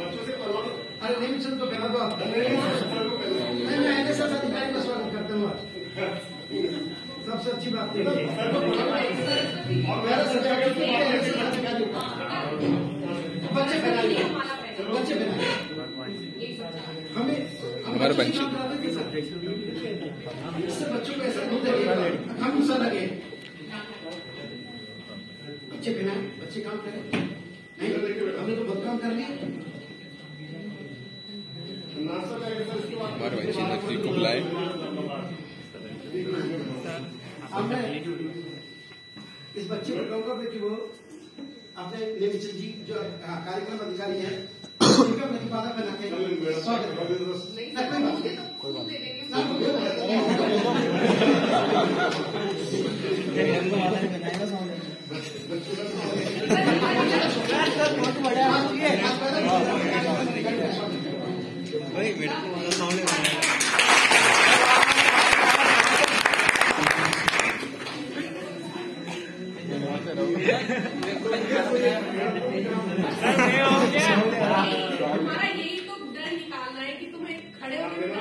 बच्चों से अरे नहीं मिशन तो पहला तो आप नहीं मैं एन एस एस अधिकारी का स्वागत करता हूँ सबसे अच्छी बात है और मेरा सब्जेक्ट है NSS अधिकारी बच्चे बच्चे पहनाइए। हमें हम हमारे बच्चे बच्चे। इससे बच्चों को ऐसा नहीं लगेगा हम सा लगे बच्चे पहनाए बच्चे काम करें। नहीं हमने तो बहुत काम कर लिया हमारे बच्चे नकली को बुलाए इस बच्चे को कहूँगा कि वो अपने नेमिचंद जी जो कार्यक्रम अधिकारी हैं उनका प्रतिपादन बना के स्वागत। ना, हमारा यही तो डर निकालना है कि तुम्हें खड़े होकर